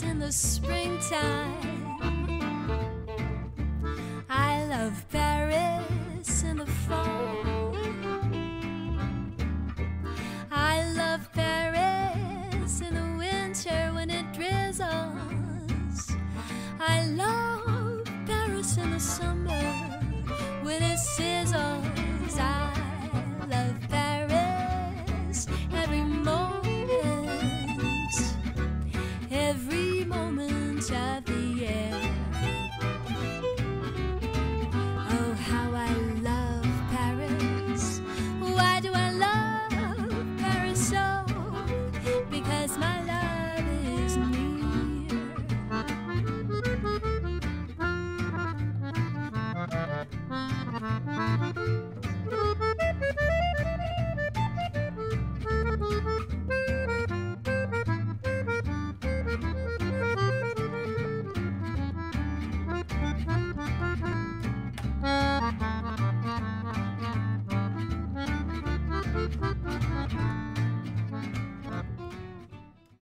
In the springtime. I love Paris in the fall. I love Paris in the winter when it drizzles. I love Paris in the summer when it